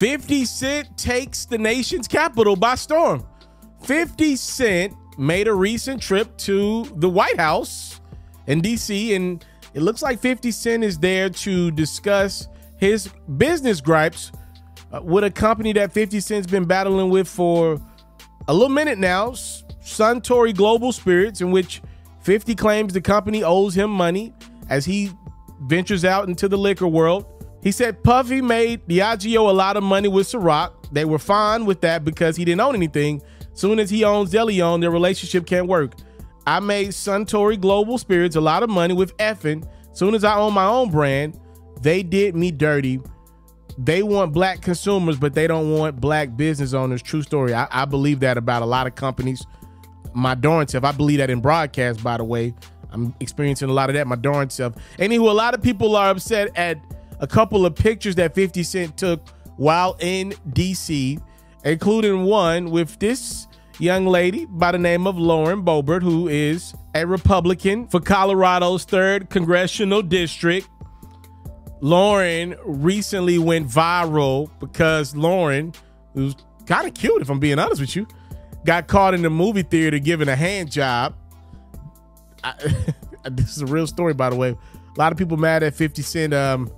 50 Cent takes the nation's capital by storm. 50 Cent made a recent trip to the White House in DC, and it looks like 50 Cent is there to discuss his business gripes uh, with a company that 50 Cent's been battling with for a little minute now, Suntory Global Spirits, in which 50 claims the company owes him money as he ventures out into the liquor world. He said Puffy made Diageo a lot of money with Ciroc. They were fine with that because he didn't own anything. Soon as he owns DeLeon, their relationship can't work. I made Suntory Global Spirits a lot of money with Effen. Soon as I own my own brand, they did me dirty. They want black consumers, but they don't want black business owners. True story. I, I believe that about a lot of companies. My darn self. I believe that in broadcast, by the way. I'm experiencing a lot of that my darn self. Anywho, a lot of people are upset at a couple of pictures that 50 Cent took while in DC, including one with this young lady by the name of Lauren Boebert, who is a Republican for Colorado's 3rd Congressional District. Lauren recently went viral because Lauren, who's kind of cute, if I'm being honest with you, got caught in the movie theater giving a hand job. I, this is a real story, by the way. A lot of people mad at 50 Cent um,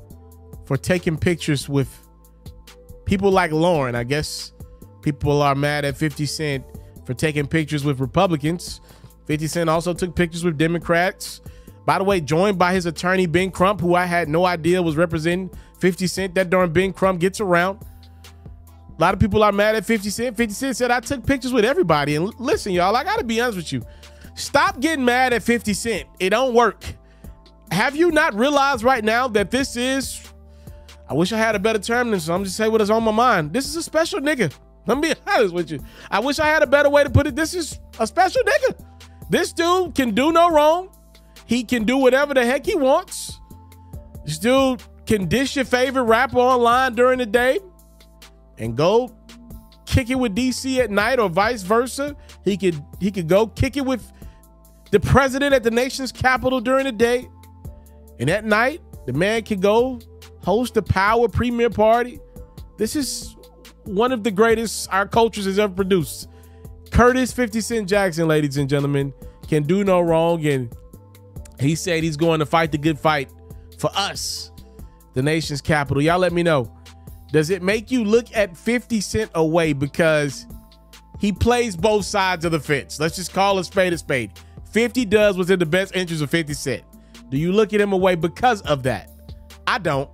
for taking pictures with people like Lauren. I guess people are mad at 50 Cent for taking pictures with Republicans. 50 Cent also took pictures with Democrats. By the way, joined by his attorney, Ben Crump, who I had no idea was representing 50 Cent. That darn Ben Crump gets around. A lot of people are mad at 50 Cent. 50 Cent said, I took pictures with everybody. And listen, y'all, I got to be honest with you. Stop getting mad at 50 Cent. It don't work. Have you not realized right now that this is I wish I had a better term than so. I'm just saying what is on my mind. This is a special nigga. Let me be honest with you. I wish I had a better way to put it. This is a special nigga. This dude can do no wrong. He can do whatever the heck he wants. This dude can dish your favorite rapper online during the day and go kick it with DC at night or vice versa. He could he could go kick it with the president at the nation's capital during the day. And at night, the man can go host a power premiere party. This is one of the greatest our cultures has ever produced. Curtis 50 Cent Jackson, ladies and gentlemen, can do no wrong. And he said he's going to fight the good fight for us, the nation's capital. Y'all let me know. Does it make you look at 50 Cent away because he plays both sides of the fence? Let's just call a spade a spade. 50 does what's in the best interest of 50 Cent. Do you look at him away because of that? I don't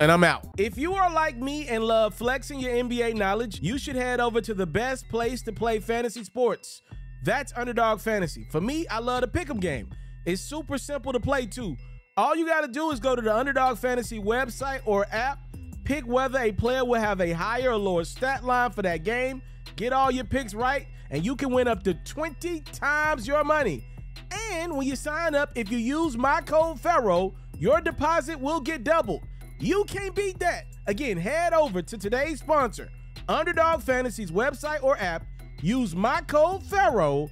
and I'm out. If you are like me and love flexing your NBA knowledge, you should head over to the best place to play fantasy sports. That's Underdog Fantasy. For me, I love the pick'em game. It's super simple to play too. All you got to do is go to the Underdog Fantasy website or app, pick whether a player will have a higher or lower stat line for that game, get all your picks right, and you can win up to 20 times your money. And when you sign up, if you use my code Pharaoh, your deposit will get doubled. You can't beat that. Again, head over to today's sponsor, Underdog Fantasy's website or app. Use my code Pharaoh,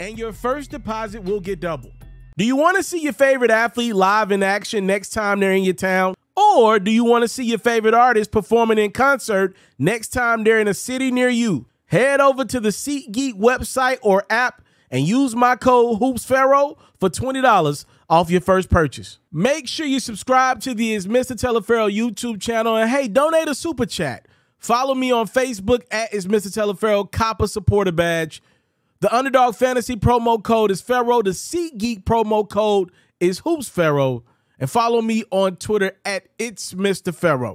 and your first deposit will get doubled. Do you want to see your favorite athlete live in action next time they're in your town? Or do you want to see your favorite artist performing in concert next time they're in a city near you? Head over to the SeatGeek website or app and use my code HoopsPharaoh for $20 off your first purchase. Make sure you subscribe to the Is Mr. Taliaferro YouTube channel and hey, donate a super chat. Follow me on Facebook at Is Mr. Taliaferro, Copper Supporter Badge. The Underdog Fantasy promo code is Pharaoh. The SeatGeek promo code is Hoops Pharaoh. And follow me on Twitter at It's Mr. Pharaoh.